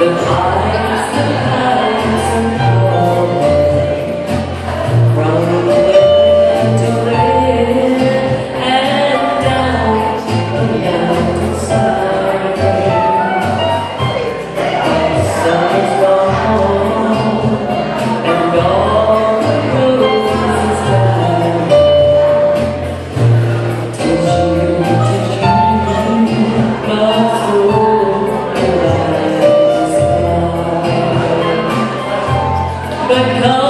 The بكى